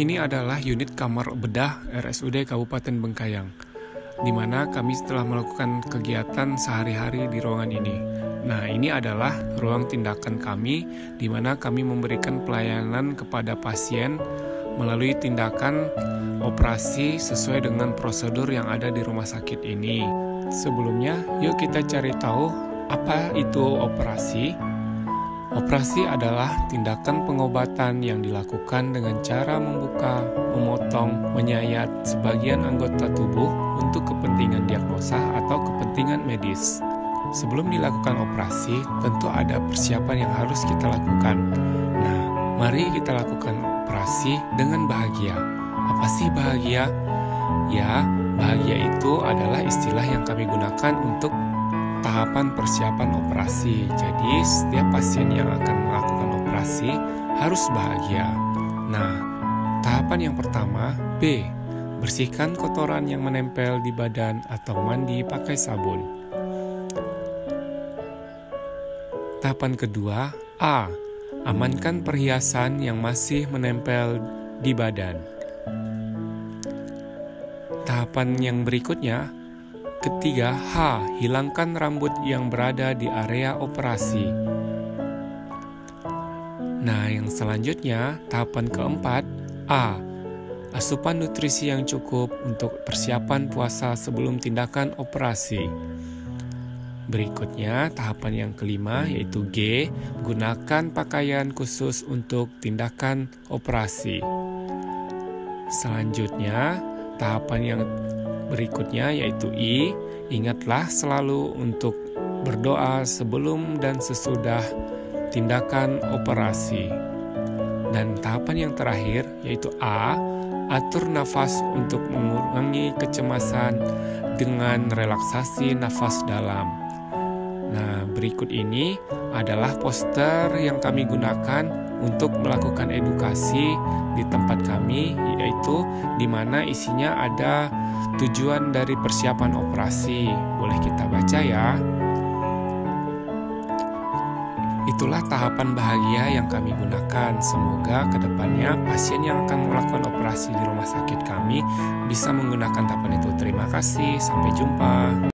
Ini adalah unit kamar bedah RSUD Kabupaten Bengkayang, di mana kami setelah melakukan kegiatan sehari-hari di ruangan ini. Nah, ini adalah ruang tindakan kami, di mana kami memberikan pelayanan kepada pasien melalui tindakan operasi sesuai dengan prosedur yang ada di rumah sakit ini. Sebelumnya, yuk kita cari tahu apa itu operasi. Operasi adalah tindakan pengobatan yang dilakukan dengan cara membuka, memotong, menyayat sebagian anggota tubuh untuk kepentingan diagnosa atau kepentingan medis. Sebelum dilakukan operasi, tentu ada persiapan yang harus kita lakukan. Nah, mari kita lakukan operasi dengan bahagia. Apa sih bahagia? Ya, bahagia itu adalah istilah yang kami gunakan untuk tahapan persiapan operasi. Jadi, setiap pasien yang akan melakukan operasi harus bahagia. Nah, tahapan yang pertama, B. Bersihkan kotoran yang menempel di badan atau mandi pakai sabun. Tahapan kedua, A. Amankan perhiasan yang masih menempel di badan. Tahapan yang berikutnya, Ketiga, H. Hilangkan rambut yang berada di area operasi. Nah, yang selanjutnya, tahapan keempat, A. Asupan nutrisi yang cukup untuk persiapan puasa sebelum tindakan operasi. Berikutnya, tahapan yang kelima yaitu G, gunakan pakaian khusus untuk tindakan operasi. Selanjutnya, tahapan yang berikutnya yaitu I, ingatlah selalu untuk berdoa sebelum dan sesudah tindakan operasi. Dan tahapan yang terakhir yaitu A, atur nafas untuk mengurangi kecemasan dengan relaksasi nafas dalam. Nah, berikut ini adalah poster yang kami gunakan untuk melakukan edukasi di tempat kami, yaitu di mana isinya ada tujuan dari persiapan operasi. Boleh kita baca ya. Itulah tahapan bahagia yang kami gunakan. Semoga ke depannya pasien yang akan melakukan operasi di rumah sakit kami bisa menggunakan tahapan itu. Terima kasih, sampai jumpa.